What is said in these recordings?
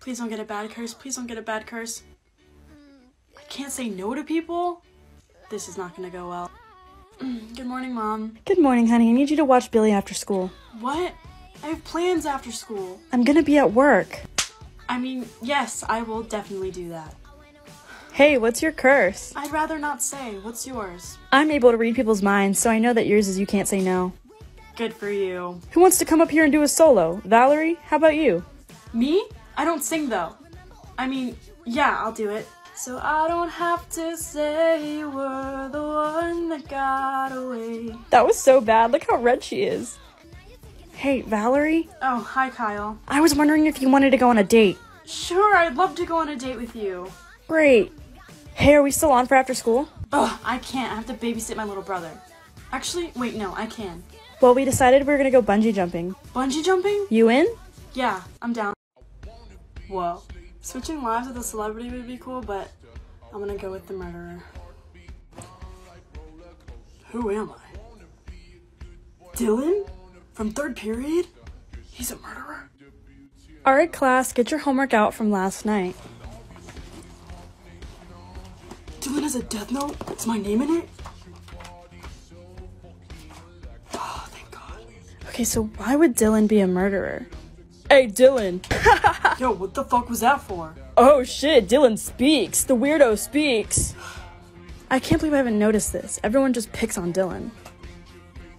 Please don't get a bad curse. Please don't get a bad curse. I can't say no to people. This is not gonna go well. Good morning, Mom. Good morning, honey. I need you to watch Billy after school. What? I have plans after school. I'm gonna be at work. I mean, yes, I will definitely do that. Hey, what's your curse? I'd rather not say. What's yours? I'm able to read people's minds, so I know that yours is you can't say no. Good for you. Who wants to come up here and do a solo? Valerie, how about you? Me? I don't sing though. I mean, yeah, I'll do it. So I don't have to say you were the one that got away. That was so bad. Look how red she is. Hey, Valerie, Oh, hi, Kyle. I was wondering if you wanted to go on a date. Sure, I'd love to go on a date with you. Great. Hey, are we still on for after school? Ugh, I can't. I have to babysit my little brother. Actually, wait, no, I can. Well, we decided we were gonna go bungee jumping. Bungee jumping? You in? Yeah, I'm down. Whoa. Switching lives with a celebrity would be cool, but I'm gonna go with the murderer. Who am I? Dylan? From third period? He's a murderer? Alright, class, get your homework out from last night. Dylan has a death note? Is my name in it? Oh, thank God. Okay, so why would Dylan be a murderer? Hey, Dylan. Yo, what the fuck was that for? Oh shit, Dylan speaks. The weirdo speaks. I can't believe I haven't noticed this. Everyone just picks on Dylan.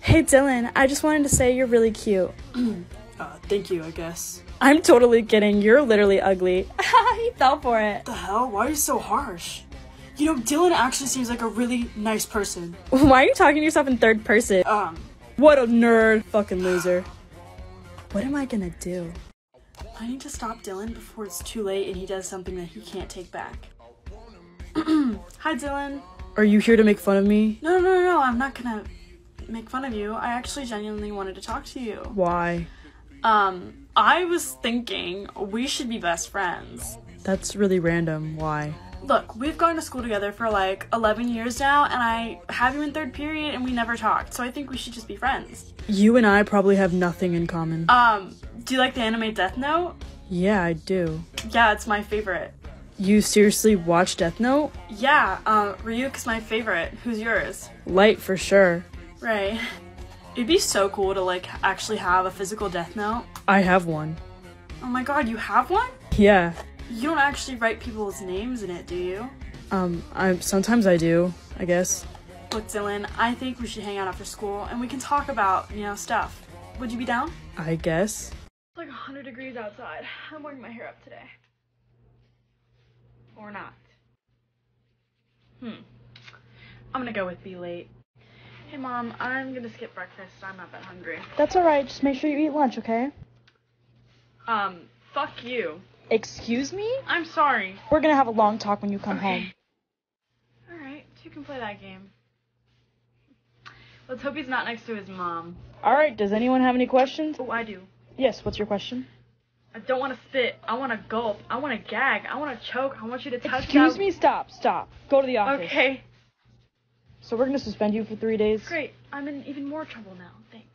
Hey, Dylan, I just wanted to say you're really cute. Uh, thank you, I guess. I'm totally kidding. You're literally ugly. he fell for it. What the hell? Why are you so harsh? You know, Dylan actually seems like a really nice person. Why are you talking to yourself in third person? Um, What a nerd. Fucking loser. What am I gonna do? I need to stop Dylan before it's too late and he does something that he can't take back. Hi, Dylan. Are you here to make fun of me? No, no, no, no, I'm not gonna make fun of you. I actually genuinely wanted to talk to you. Why? Um, I was thinking we should be best friends. That's really random. Why? Look, we've gone to school together for like 11 years now, and I have you in third period and we never talked, so I think we should just be friends. You and I probably have nothing in common. Um, do you like the anime Death Note? yeah, I do. Yeah, it's my favorite. You seriously watch Death Note? Yeah, uh, Ryuk's my favorite. Who's yours? Light for sure. Right. It'd be so cool to like actually have a physical Death Note. I have one. Oh my god, you have one? Yeah. You don't actually write people's names in it, do you? Um, I sometimes I do, I guess. Look, Dylan, I think we should hang out after school and we can talk about, you know, stuff. Would you be down? I guess. It's like 100 degrees outside. I'm wearing my hair up today. Or not. Hmm. I'm gonna go with be late. Hey, Mom, I'm gonna skip breakfast. I'm not that hungry. That's alright, just make sure you eat lunch, okay? Um, fuck you. Excuse me? I'm sorry. We're gonna have a long talk when you come home. Alright, you can play that game. Let's hope he's not next to his mom. Alright, does anyone have any questions? Oh, I do. Yes, what's your question? I don't want to spit. I want to gulp. I want to gag. I want to choke. I want you to touch Excuse that- me, stop, stop. Go to the office. Okay. So we're gonna suspend you for three days? Great. I'm in even more trouble now. Thanks.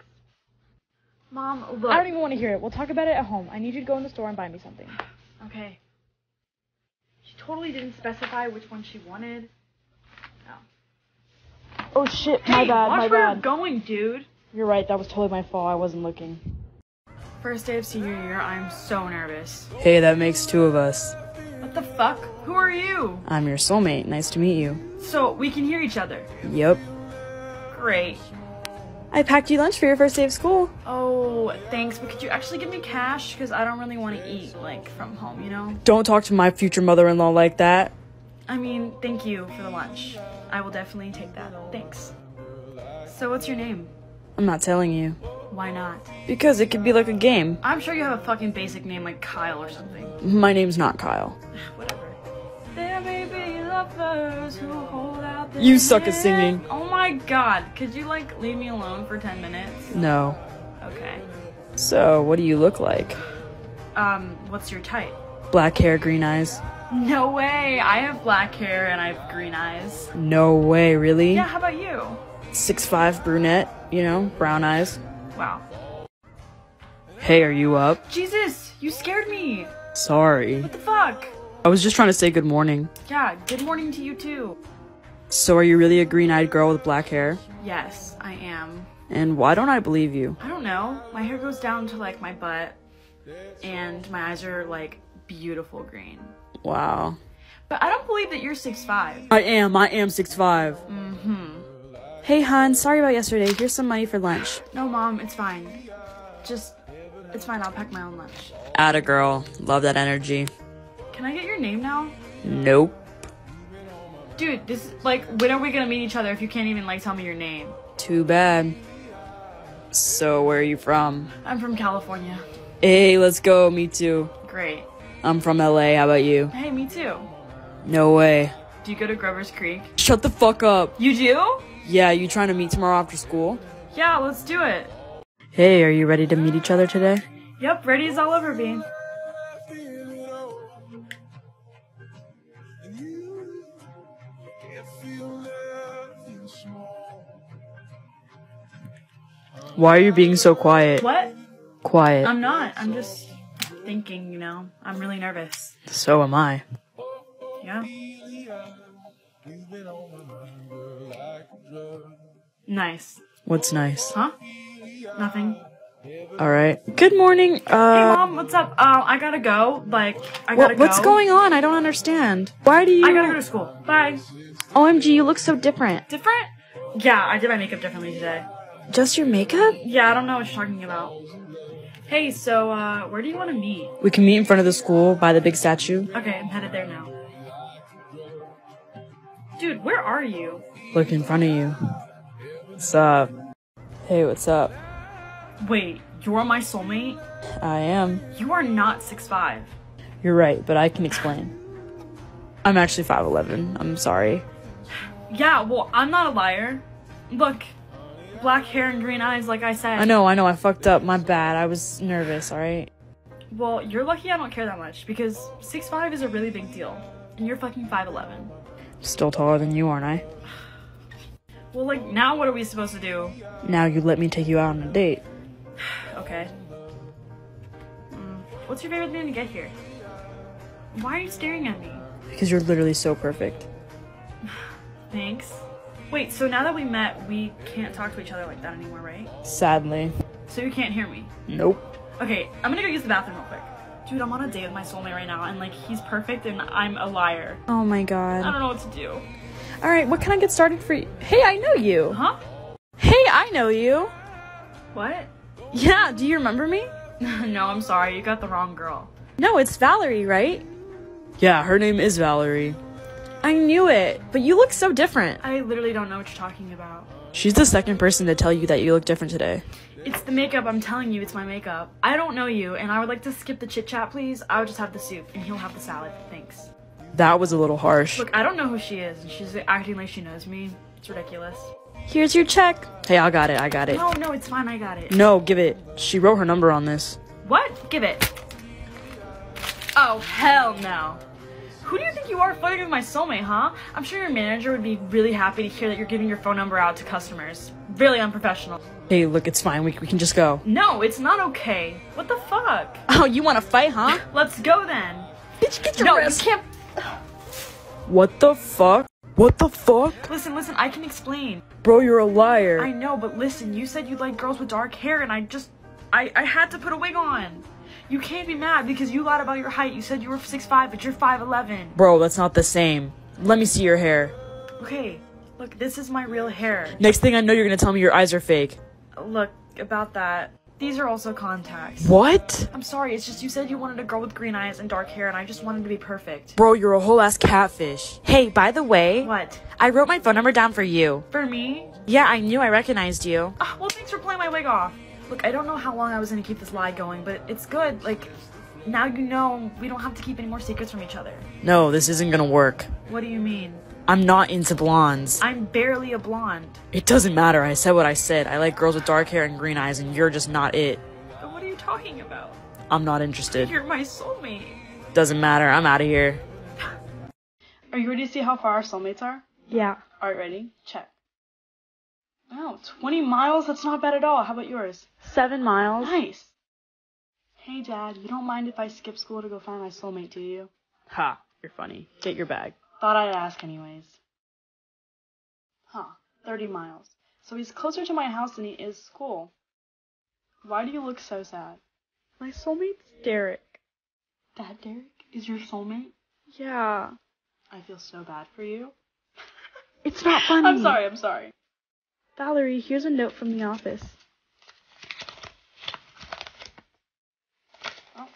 Mom, look. I don't even want to hear it. We'll talk about it at home. I need you to go in the store and buy me something. Okay. She totally didn't specify which one she wanted. Oh shit, my hey, bad, watch my where bad. you're going, dude. You're right, that was totally my fault. I wasn't looking. First day of senior year, I'm so nervous. Hey, that makes two of us. What the fuck? Who are you? I'm your soulmate. Nice to meet you. So we can hear each other. Yep. Great. I packed you lunch for your first day of school. Oh, thanks. But could you actually give me cash? Because I don't really want to eat like from home, you know. Don't talk to my future mother-in-law like that. I mean, thank you for the lunch. I will definitely take that. Thanks. So what's your name? I'm not telling you. Why not? Because it could be like a game. I'm sure you have a fucking basic name like Kyle or something. My name's not Kyle. Whatever. There may be lovers who hold out their You suck at singing. Oh my god. Could you like leave me alone for 10 minutes? No. Okay. So, what do you look like? Um, what's your type? Black hair, green eyes. No way. I have black hair and I have green eyes. No way, really? Yeah, how about you? Six five brunette, you know, brown eyes. Wow. Hey, are you up? Jesus, you scared me. Sorry. What the fuck? I was just trying to say good morning. Yeah, good morning to you too. So, are you really a green eyed girl with black hair? Yes, I am. And why don't I believe you? I don't know. My hair goes down to like my butt, and my eyes are like beautiful green. Wow. But I don't believe that you're 6'5. I am, I am 6'5. Mm-hmm. Hey, hon, sorry about yesterday. Here's some money for lunch. No, mom, it's fine. Just, it's fine. I'll pack my own lunch. Atta girl. Love that energy. Can I get your name now? Nope. Dude, this like when are we gonna meet each other if you can't even like tell me your name? Too bad. So, where are you from? I'm from California. Hey, let's go. Me too. Great. I'm from LA. How about you? Hey, me too. No way. Do you go to Grover's Creek? Shut the fuck up. You do? Yeah, you trying to meet tomorrow after school? Yeah, let's do it. Hey, are you ready to meet each other today? Yep, ready as I'll ever be. Why are you being so quiet? What? Quiet. I'm not. I'm just thinking, you know. I'm really nervous. so am I. Yeah. Nice. What's nice? Huh? Nothing. Alright. Good morning. Hey, Uh, mom, what's up? Uh, I gotta go. Like, I gotta go what's go. going on? I don't understand. Why do you. I gotta go to school. Bye. OMG, you look so different. Different? Yeah, I did my makeup differently today. Just your makeup? Yeah, I don't know what you're talking about. Hey, so, uh, where do you want to meet? we can meet in front of the school by the big statue. Okay, I'm headed there now. Dude, where are you? Look in front of you. What's up? Hey, what's up? Wait, you're my soulmate? I am. You are not 6'5. You're right, but I can explain. I'm actually 5'11. I'm sorry. Yeah, well, I'm not a liar. Look, black hair and green eyes, like I said. I know, I know, I fucked up. My bad. I was nervous, alright? Well, you're lucky I don't care that much because 6'5 is a really big deal. And you're fucking 5'11. Still taller than you, aren't I? Well, like, now what are we supposed to do? Now you let me take you out on a date. Okay. Mm, what's your favorite thing to get here? Why are you staring at me? Because you're literally so perfect. Thanks. Wait, so now that we met, we can't talk to each other like that anymore, right? Sadly. So you can't hear me. Nope. Okay, I'm gonna go use the bathroom real quick. Dude, I'm on a date with my soulmate right now, and like, he's perfect, and I'm a liar. Oh my god. I don't know what to do. Alright, what can I get started for you? Hey, I know you. Huh? Hey, I know you. What? Yeah, do you remember me? no, I'm sorry, you got the wrong girl. No, it's Valerie, right? Yeah, her name is Valerie. I knew it, but you look so different. I literally don't know what you're talking about. She's the second person to tell you that you look different today. It's the makeup, I'm telling you, it's my makeup. I don't know you, and I would like to skip the chit chat, please. I would just have the soup, and he'll have the salad. Thanks. That was a little harsh. Look, I don't know who she is, and she's acting like she knows me. It's ridiculous. Here's your check. Hey, I got it, I got it. No, no, it's fine, I got it. No, give it. She wrote her number on this. What? Give it. Oh, hell no. Who do you think you are flirting with my soulmate, huh? I'm sure your manager would be really happy to hear that you're giving your phone number out to customers. Really unprofessional. Hey, look, it's fine. We, we can just go. No, it's not okay. What the fuck? Oh, you want to fight, huh? Let's go then. Bitch, get your No, you can't. What the fuck? What the fuck? Listen, listen, I can explain. Bro, you're a liar. I know, but listen, you said you like girls with dark hair, and I just. I, I had to put a wig on. You can't be mad because you lied about your height. You said you were 6'5, but you're 5'11. Bro, that's not the same. Let me see your hair. Okay, look, this is my real hair. Next thing I know, you're gonna tell me your eyes are fake. Look, about that. These are also contacts. What? I'm sorry, it's just you said you wanted a girl with green eyes and dark hair, and I just wanted to be perfect. Bro, you're a whole ass catfish. Hey, by the way, What? I wrote my phone number down for you. For me? Yeah, I knew I recognized you. Ah, well, thanks for pulling my wig off. Look, I don't know how long I was gonna keep this lie going, but it's good. Like, now you know we don't have to keep any more secrets from each other. No, this isn't gonna work. What do you mean? I'm not into blondes. I'm barely a blonde. It doesn't matter. I said what I said. I like girls with dark hair and green eyes, and you're just not it. But what are you talking about? I'm not interested. You're my soulmate. Doesn't matter. I'm out of here. Are you ready to see how far our soulmates are? Yeah. Alright, ready? Check. Wow, 20 miles? That's not bad at all. How about yours? Seven miles. Nice. Hey, Dad, you don't mind if I skip school to go find my soulmate, do you? Ha, you're funny. Get your bag. Thought I'd ask anyways. Huh, 30 miles. So he's closer to my house than he is school. Why do you look so sad? My soulmate's Derek. Dad, Derek, is your soulmate? Yeah. I feel so bad for you. It's not funny. I'm sorry, I'm sorry. Valerie, here's a note from the office. Oh,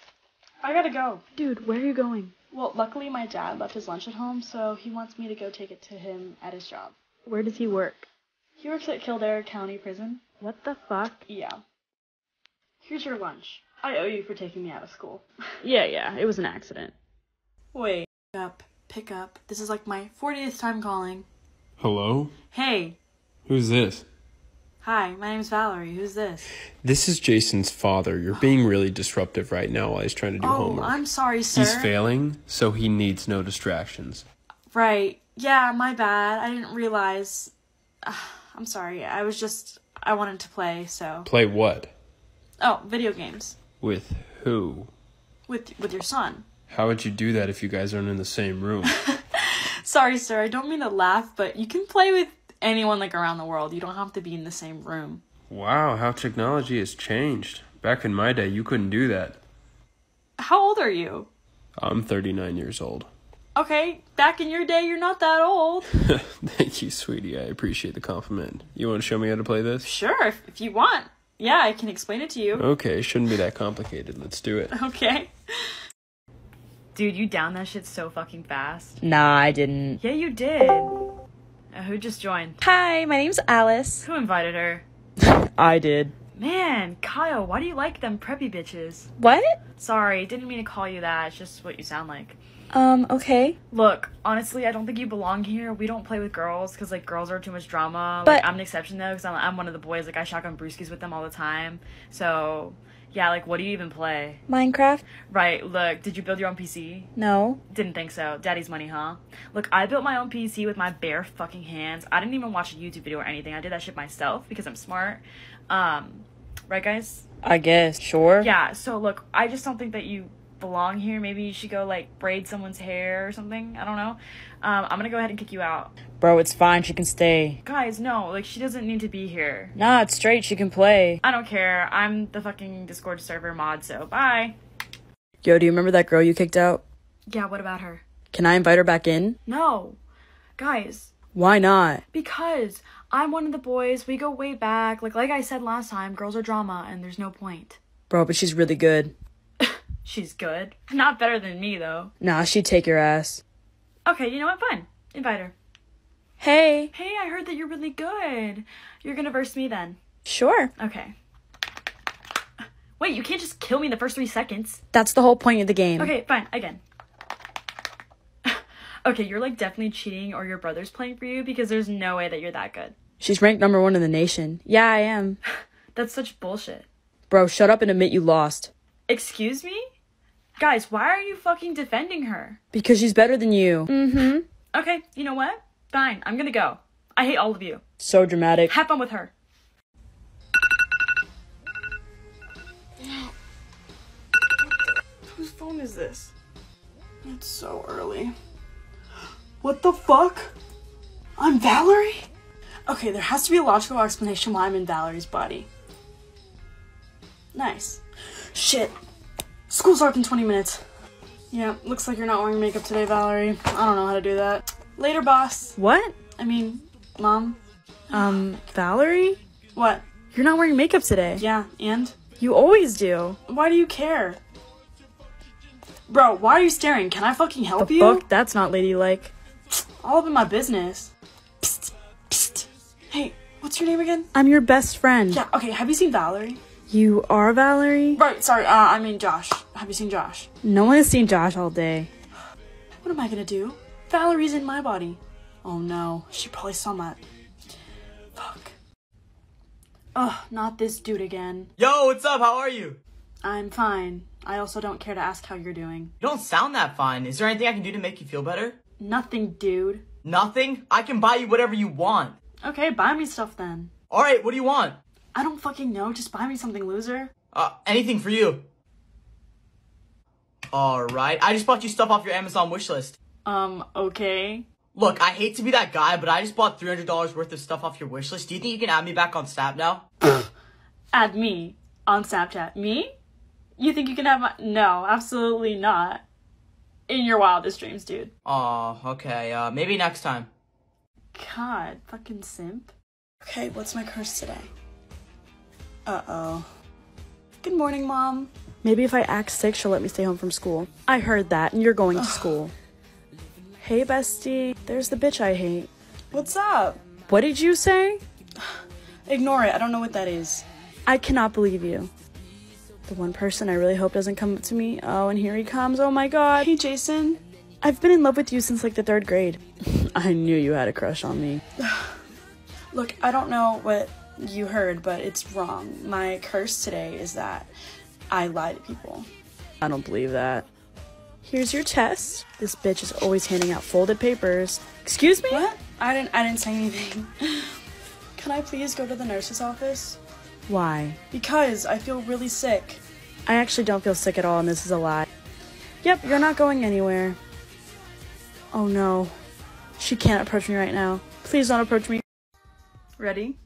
I gotta go. Dude, where are you going? Well, luckily my dad left his lunch at home, so he wants me to go take it to him at his job. Where does he work? He works at Kildare County Prison. What the fuck? Yeah. Here's your lunch. I owe you for taking me out of school. Yeah, yeah, it was an accident. Wait. Pick up. Pick up. This is like my 40th time calling. Hello? Hey. Who's this? Hi, my name's Valerie. Who's this? This is Jason's father. You're being really disruptive right now while he's trying to do Oh, homework. I'm sorry, sir. He's failing, so he needs no distractions. Right. Yeah, my bad. I didn't realize. Ugh, I'm sorry. I was just. I wanted to play, so. Play what? Oh, video games. With who? With with your son. How would you do that if you guys aren't in the same room? Sorry, sir. I don't mean to laugh, but you can play with anyone like around the world. You don't have to be in the same room. wow, how technology has changed. Back in my day, you couldn't do that. How old are you? I'm 39 years old. Okay, back in your day, you're not that old. Thank you, sweetie. I appreciate the compliment. You want to show me how to play this? Sure, if, if you want. Yeah, I can explain it to you. Okay, shouldn't be that complicated. Let's do it. Okay. Dude, you down that shit so fucking fast. Nah, I didn't. Yeah, you did. Uh, who just joined? Hi, my name's Alice. Who invited her? I did. Man, Kyle, why do you like them preppy bitches? What? Sorry, didn't mean to call you that. It's just what you sound like. Um, okay. Look, honestly, I don't think you belong here. We don't play with girls because like girls are too much drama. But- like, I'm an exception though because I'm, I'm one of the boys. Like I shotgun brewskis with them all the time. So yeah, like what do you even play? Minecraft? Right. Look, did you build your own PC? No. Didn't think so. Daddy's money, huh? Look, I built my own PC with my bare fucking hands. I didn't even watch a YouTube video or anything. I did that shit myself because I'm smart. Um, right, guys? I guess. Sure. Yeah. So look, I just don't think that you belong here. Maybe you should go like braid someone's hair or something. I don't know. Um, I'm gonna go ahead and kick you out, Bro, it's fine. She can stay. guys. No, like she doesn't need to be here. Nah, it's straight. She can play. I don't care. I'm the fucking Discord server mod. So bye. Yo, do you remember that girl you kicked out? Yeah. What about her? Can I invite her back in? No, guys. Why not? Because I'm one of the boys. We go way back. Like like I said last time, girls are drama and there's no point. Bro, but she's really good. She's good. Not better than me though. Nah, she'd take your ass. Okay, you know what? Fine. Invite her. Hey. Hey, I heard that you're really good. You're gonna verse me then. Sure. Okay. Wait, you can't just kill me in the first three seconds. That's the whole point of the game. Okay, fine. Again. okay, you're like definitely cheating or your brother's playing for you because there's no way that you're that good. She's ranked number one in the nation. Yeah, I am. That's such bullshit. Bro, shut up and admit you lost. Excuse me? Guys, why are you fucking defending her? Because she's better than you. Mm-hmm. Okay, you know what? Fine, I'm gonna go. I hate all of you. So dramatic. Have fun with her. Whose phone is this? It's so early. What the fuck? I'm Valerie? Okay, there has to be a logical explanation why I'm in Valerie's body. Nice. Shit. School starts in 20 minutes. Yeah, looks like you're not wearing makeup today, Valerie. I don't know how to do that. Later, boss. What? I mean, mom. Um, Valerie? What? You're not wearing makeup today. Yeah, and? You always do. Why do you care? Bro, why are you staring? Can I fucking help The you? fuck? That's not ladylike. All up in my business. Psst, psst. Hey, what's your name again? I'm your best friend. Yeah, okay, have you seen Valerie? You are Valerie? Right, sorry, uh, I mean Josh. Have you seen Josh? No one has seen Josh all day. What am I gonna do? Valerie's in my body. Oh no, she probably saw that. Fuck. Ugh, not this dude again. Yo, what's up? How are you? I'm fine. I also don't care to ask how you're doing. You don't sound that fine. Is there anything I can do to make you feel better? Nothing, dude. Nothing? I can buy you whatever you want. Okay, buy me stuff then. Alright, what do you want? I don't fucking know, just buy me something, loser. Uh, anything for you. Alright, I just bought you stuff off your Amazon wish list. Um, okay. Look, I hate to be that guy, but I just bought $300 worth of stuff off your wish list. Do you think you can add me back on Snap now? Add me on Snapchat. Me? You think you can have my. No, absolutely not. In your wildest dreams, dude. Oh, okay, uh, maybe next time. God, fucking simp. Okay, what's my curse today? Uh oh. Good morning, Mom. Maybe if I act sick, she'll let me stay home from school. I heard that, and you're going to school. Hey, bestie. There's the bitch I hate. What's up? What did you say? Ignore it. I don't know what that is. I cannot believe you. The one person I really hope doesn't come up to me. Oh, and here he comes. Oh my god. Hey, Jason. I've been in love with you since like the third grade. I knew you had a crush on me. Look, I don't know what you heard, but it's wrong. My curse today is that I lie to people. I don't believe that. Here's your test. This bitch is always handing out folded papers. Excuse me? What? I didn't I didn't say anything. Can I please go to the nurse's office? Why? Because I feel really sick. I actually don't feel sick at all and this is a lie. Yep, you're not going anywhere. Oh no. She can't approach me right now. Please don't approach me. Ready?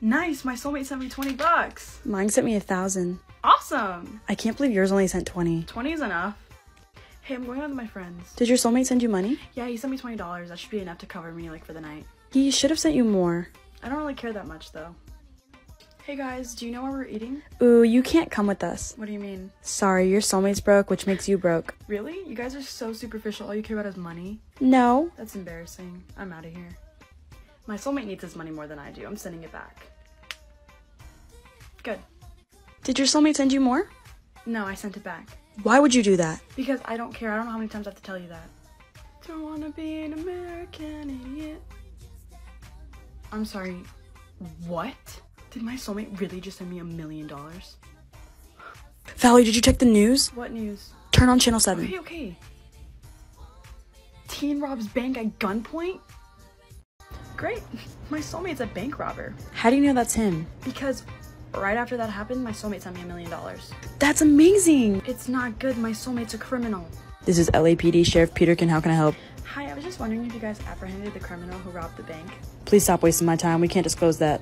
Nice, my soulmate sent me 20 bucks. Mine sent me a thousand. Awesome. I can't believe yours only sent 20. 20 is enough. Hey, I'm going out with my friends. Did your soulmate send you money? Yeah, he sent me $20. That should be enough to cover me, like, for the night. He should have sent you more. I don't really care that much, though. Hey guys, do you know where we're eating? Ooh, you can't come with us. What do you mean? Sorry, your soulmate's broke, which makes you broke. Really? You guys are so superficial. All you care about is money? No. That's embarrassing. I'm out of here. My soulmate needs his money more than I do. I'm sending it back. Good. Did your soulmate send you more? No, I sent it back. Why would you do that? Because I don't care. I don't know how many times I have to tell you that. Don't wanna be an American idiot. I'm sorry. What? Did my soulmate really just send me a million dollars? Valerie, did you check the news? What news? Turn on channel 7. Okay, okay. Teen robs bank at gunpoint? Great. My soulmate's a bank robber. How do you know that's him? Because right after that happened, my soulmate sent me a million dollars. That's amazing. It's not good. My soulmate's a criminal. This is LAPD Sheriff Peterkin. How can I help? Hi, I was just wondering if you guys apprehended the criminal who robbed the bank. Please stop wasting my time. We can't disclose that.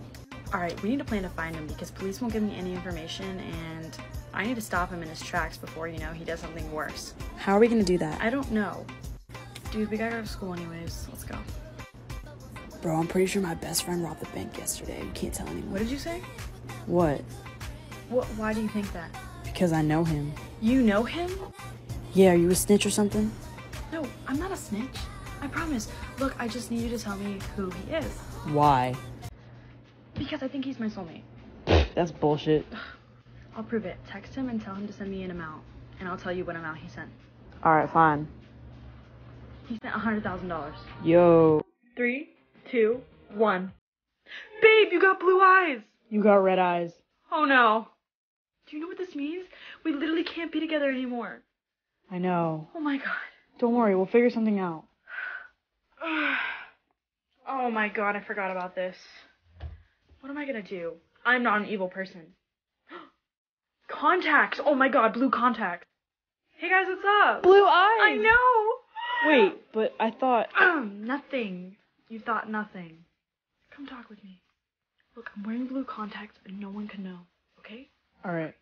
Alright, we need a plan to find him because police won't give me any information and I need to stop him in his tracks before, you know, he does something worse. How are we gonna do that? I don't know. Dude, we gotta go to school anyways. Let's go. Bro, I'm pretty sure my best friend robbed the bank yesterday. You can't tell anyone. What did you say? What? What, why do you think that? Because I know him. You know him? Yeah, are you a snitch or something? No, I'm not a snitch. I promise. Look, I just need you to tell me who he is. Why? Because I think he's my soulmate. That's bullshit. I'll prove it. Text him and tell him to send me an amount. And I'll tell you what amount he sent. Alright, fine. He sent a hundred thousand dollars. Yo. Three, two, one. Babe, you got blue eyes! You got red eyes. Oh no. Do you know what this means? We literally can't be together anymore. I know. Oh my god. Don't worry, we'll figure something out. oh my god, I forgot about this. What am I gonna do? I'm not an evil person. contacts! Oh my god, blue contacts. Hey guys, what's up? Blue eyes! I know! Wait, but I thought. nothing. You thought nothing. Come talk with me. Look, I'm wearing blue contacts and no one can know, okay? Alright.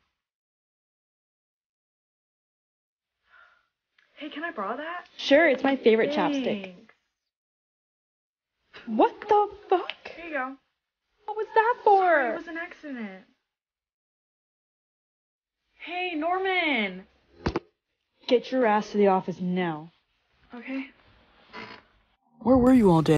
Hey, can I borrow that? Sure, it's my favorite chapstick. What the fuck? Here you go. What was that Sorry, it was an accident. Hey, Norman! Get your ass to the office now. Okay. Where were you all day?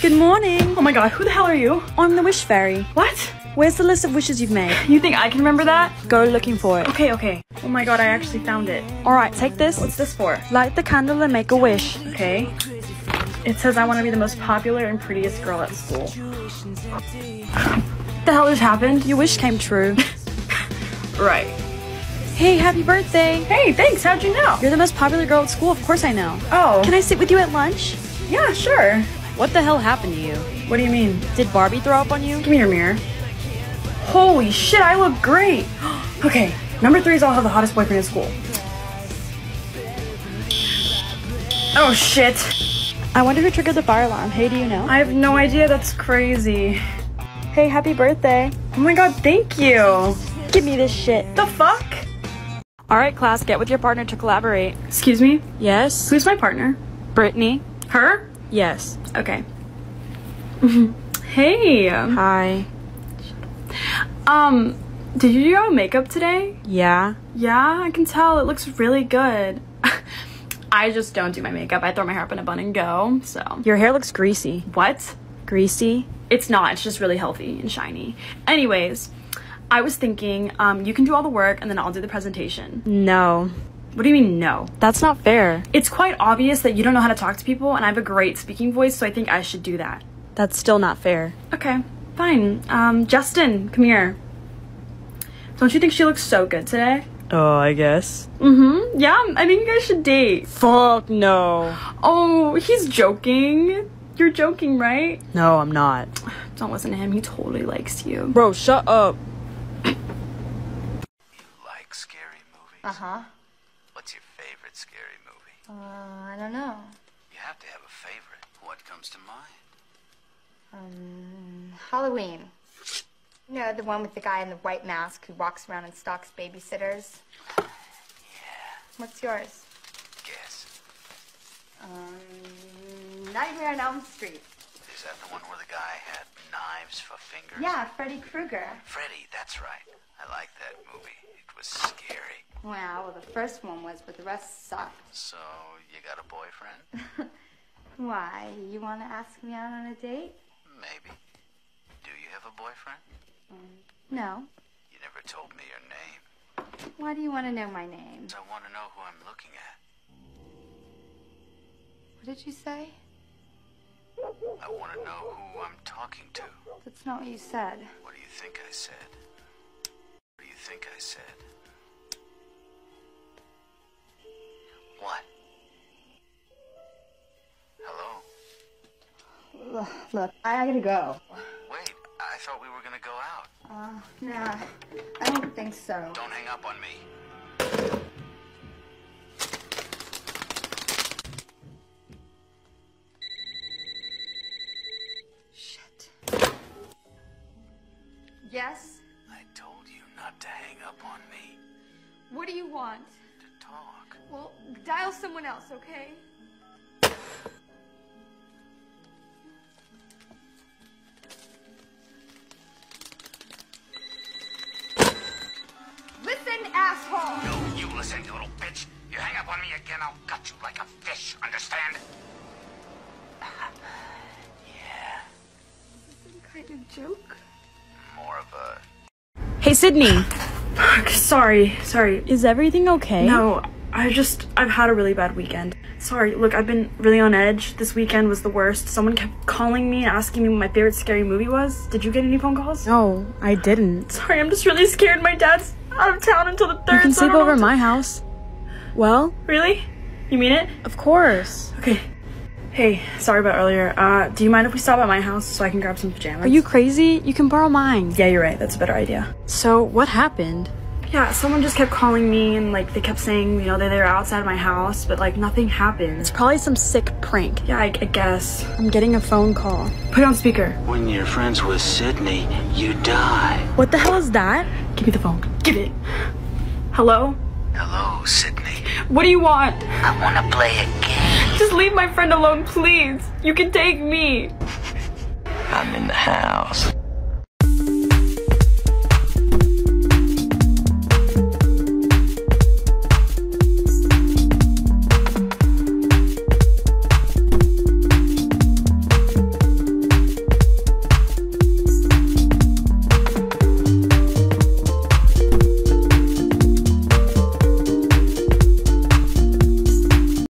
Good morning. Oh my god, who the hell are you? I'm the wish fairy. What? Where's the list of wishes you've made? You think I can remember that? Go looking for it. Okay, okay. Oh my god, I actually found it. All right, take this. What's this for? Light the candle and make a wish. Okay. It says I want to be the most popular and prettiest girl at school. the hell just happened? Your wish came true. Right. hey, happy birthday. Hey, thanks. How'd you know? You're the most popular girl at school. Of course I know. Oh. Can I sit with you at lunch? Yeah, sure. What the hell happened to you? What do you mean? Did Barbie throw up on you? Give me your mirror. Holy shit, I look great. okay, number three is I'll have the hottest boyfriend in school. Oh shit. I wonder who triggered the fire alarm. Hey, do you know? I have no idea. That's crazy. Hey, happy birthday. Oh my god, thank you. Give me this shit. The fuck? All right, class, get with your partner to collaborate. Excuse me? Yes. Who's my partner? Brittany? Her? Yes. Okay. hey. Hi. Um, did you do your makeup today? Yeah. Yeah, I can tell. It looks really good. I just don't do my makeup. I throw my hair up in a bun and go. So, Your hair looks greasy. what? Greasy? It's not. It's just really healthy and shiny. Anyways, I was thinking, um, you can do all the work and then I'll do the presentation. No. What do you mean, no? That's not fair. It's quite obvious that you don't know how to talk to people, and I have a great speaking voice, so I think I should do that. That's still not fair. Okay, fine. Um, Justin, come here. Don't you think she looks so good today? Oh, I guess. Mm-hmm. Yeah, I think you guys should date. Fuck no. Oh, he's joking. You're joking, right? No, I'm not. Don't listen to him. He totally likes you. Bro, shut up. like scary movies? Uh huh. What's your favorite scary movie? Uh, I don't know. You have to have a favorite. What comes to mind? Um, Halloween. You know, the one with the guy in the white mask who walks around and stalks babysitters? Yeah. What's yours? Guess. Um, Nightmare on Elm Street. Is that the one where the guy had knives for fingers? Yeah, Freddy Krueger. Freddy, that's right. I like that movie. It was scary. Wow, well, the first one was, but the rest sucked. So, you got a boyfriend? Why? You want to ask me out on a date? Maybe. Do you have a boyfriend? Mm, no. You never told me your name. Why do you want to know my name? I want to know who I'm looking at. What did you say? I want to know who I'm talking to. That's not what you said. What do you think I said? What do you think I said? What? Hello? Look, I gotta go. Wait, I thought we were gonna go out. Uh, nah, I don't think so. Don't hang up on me. Shit. Yes? You want? To talk. Well, dial someone else, okay? Listen, asshole! No, you listen, you little bitch. You hang up on me again, I'll gut you like a fish. Understand? yeah, Some kind of joke? more of a. Hey, Sydney. Sorry, sorry. Is everything okay? No, I just, I've had a really bad weekend. Sorry, look, I've been really on edge. This weekend was the worst. Someone kept calling me and asking me what my favorite scary movie was. Did you get any phone calls? No, I didn't. Sorry, I'm just really scared. My dad's out of town until the third. You can sleep over my house. Well, Really? You mean it? of course. Okay. Hey, sorry about earlier. Uh, do you mind if we stop at my house so I can grab some pajamas? Are you crazy? You can borrow mine. Yeah, you're right. That's a better idea. So, what happened? Yeah, someone just kept calling me and like they kept saying, you know, that they were outside my house, but like nothing happened. It's probably some sick prank. Yeah, I, I guess. I'm getting a phone call. Put it on speaker. When you're friends with Sydney, you die. What the hell is that? Give me the phone. Give it. Hello? Hello, Sydney. What do you want? I want to play a game. Just leave my friend alone, please. You can take me. I'm in the house.